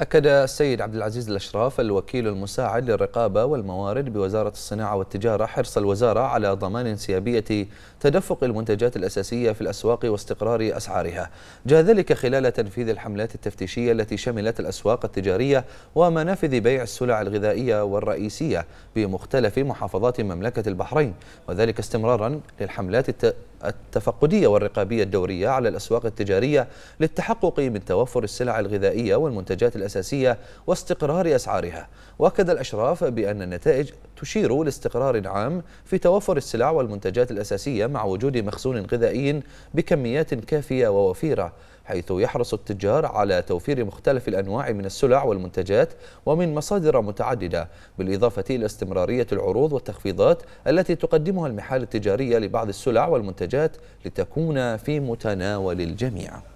أكد السيد عبد العزيز الأشراف الوكيل المساعد للرقابة والموارد بوزارة الصناعة والتجارة حرص الوزارة على ضمان انسيابية تدفق المنتجات الأساسية في الأسواق واستقرار أسعارها. جاء ذلك خلال تنفيذ الحملات التفتيشية التي شملت الأسواق التجارية ومنافذ بيع السلع الغذائية والرئيسية بمختلف محافظات مملكة البحرين وذلك استمرارا للحملات التفقدية والرقابية الدورية على الأسواق التجارية للتحقق من توفر السلع الغذائية والمنتجات الأساسية واستقرار أسعارها. وأكد الأشراف بأن النتائج تشير لاستقرار عام في توفر السلع والمنتجات الأساسية مع وجود مخزون غذائي بكميات كافية ووفيرة حيث يحرص التجار على توفير مختلف الأنواع من السلع والمنتجات ومن مصادر متعددة بالإضافة إلى استمرارية العروض والتخفيضات التي تقدمها المحال التجارية لبعض السلع والمنتجات لتكون في متناول الجميع.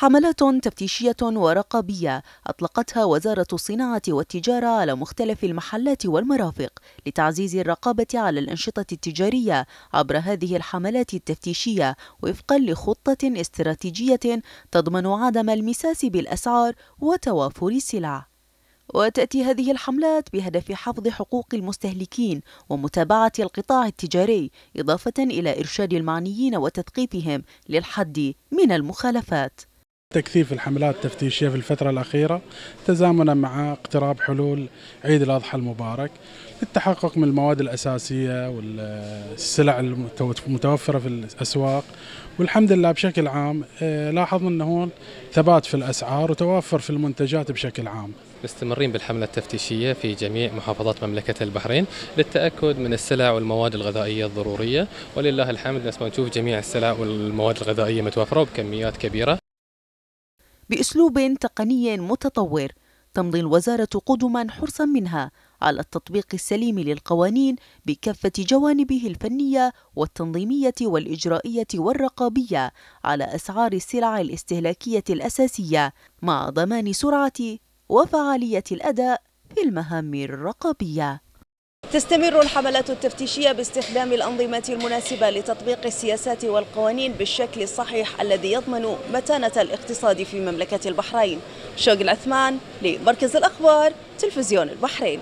حملات تفتيشية ورقابية أطلقتها وزارة الصناعة والتجارة على مختلف المحلات والمرافق لتعزيز الرقابة على الأنشطة التجارية عبر هذه الحملات التفتيشية وفقا لخطة استراتيجية تضمن عدم المساس بالأسعار وتوافر السلع. وتأتي هذه الحملات بهدف حفظ حقوق المستهلكين ومتابعة القطاع التجاري إضافة إلى إرشاد المعنيين وتثقيفهم للحد من المخالفات. تكثيف الحملات التفتيشية في الفترة الأخيرة تزامنا مع اقتراب حلول عيد الأضحى المبارك للتحقق من المواد الأساسية والسلع المتوفرة في الأسواق والحمد لله بشكل عام آه، لاحظنا أنه ثبات في الأسعار وتوفر في المنتجات بشكل عام. مستمرين بالحملة التفتيشية في جميع محافظات مملكة البحرين للتأكد من السلع والمواد الغذائية الضرورية ولله الحمد نسمع نشوف جميع السلع والمواد الغذائية متوفرة بكميات كبيرة. بأسلوب تقني متطور تمضي الوزارة قدما حرصا منها على التطبيق السليم للقوانين بكافة جوانبه الفنية والتنظيمية والإجرائية والرقابية على أسعار السلع الاستهلاكية الأساسية مع ضمان سرعة وفعالية الأداء في المهام الرقابية. تستمر الحملات التفتيشية باستخدام الأنظمة المناسبة لتطبيق السياسات والقوانين بالشكل الصحيح الذي يضمن متانة الاقتصاد في مملكة البحرين. شوق العثمان لمركز الأخبار تلفزيون البحرين.